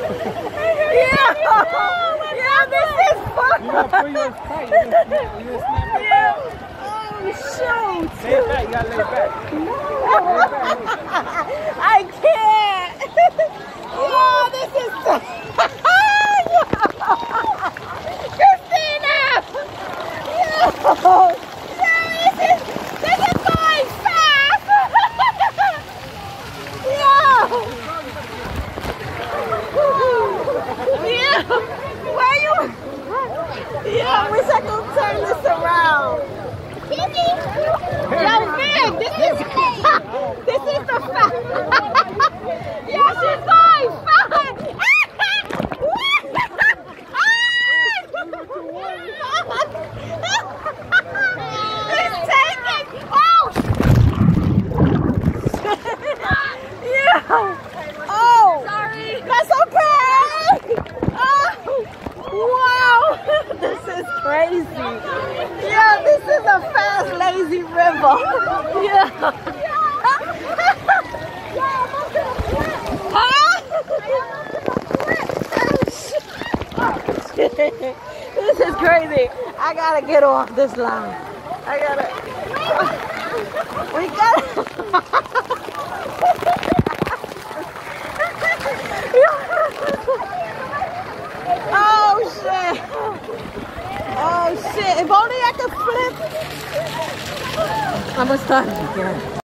yeah, yeah, this is fun. Yeah. Oh, shoot. Lay back. You gotta lay it back. I can't. yeah, this is. Christina! Yeah. Yeah, this is going fast. yeah. Yeah. Where you? Yeah, wish I could turn this around. Yo, Meg, this is this is the fast. yeah, she's taking. Oh. Sorry. That's okay. Oh. Wow. this is crazy. Yeah, this is a fast, lazy river. Yeah. Huh? this is crazy. I gotta get off this line. I gotta. We gotta. Oh shit! Oh shit! If only I could flip. I'm.